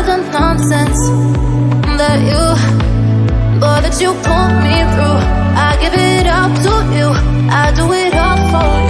all the nonsense that you, boy, that you put me through. I give it up to you. I do it all for you.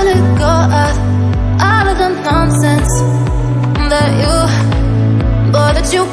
to let go of all of the nonsense that you, boy, that you